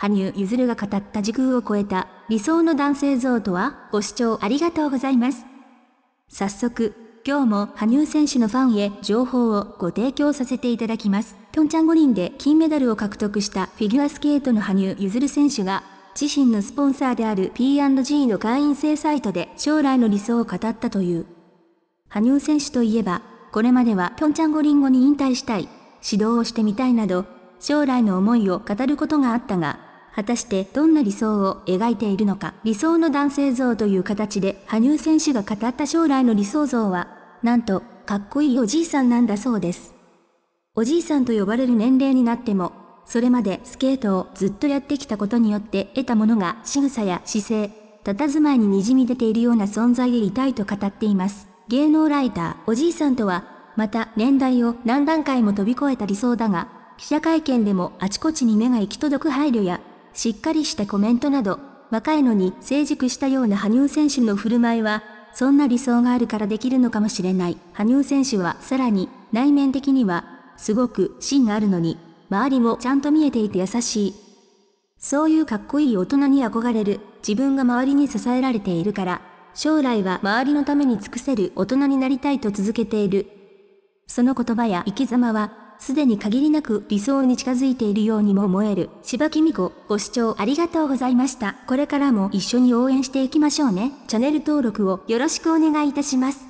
羽生結弦が語った時空を超えた理想の男性像とはご視聴ありがとうございます。早速、今日も羽生選手のファンへ情報をご提供させていただきます。ピョンチャン五輪で金メダルを獲得したフィギュアスケートの羽生結弦選手が自身のスポンサーである P&G の会員制サイトで将来の理想を語ったという。羽生選手といえば、これまではピョンチャン五輪後に引退したい、指導をしてみたいなど、将来の思いを語ることがあったが、果たしてどんな理想を描いているのか、理想の男性像という形で羽生選手が語った将来の理想像は、なんと、かっこいいおじいさんなんだそうです。おじいさんと呼ばれる年齢になっても、それまでスケートをずっとやってきたことによって得たものが仕草や姿勢、佇まいに滲み出ているような存在でいたいと語っています。芸能ライター、おじいさんとは、また年代を何段階も飛び越えた理想だが、記者会見でもあちこちに目が行き届く配慮や、しっかりしたコメントなど、若いのに成熟したような羽生選手の振る舞いは、そんな理想があるからできるのかもしれない。羽生選手はさらに内面的には、すごく芯があるのに、周りもちゃんと見えていて優しい。そういうかっこいい大人に憧れる、自分が周りに支えられているから、将来は周りのために尽くせる大人になりたいと続けている。その言葉や生き様は、すでに限りなく理想に近づいているようにも思える。柴木美子、ご視聴ありがとうございました。これからも一緒に応援していきましょうね。チャンネル登録をよろしくお願いいたします。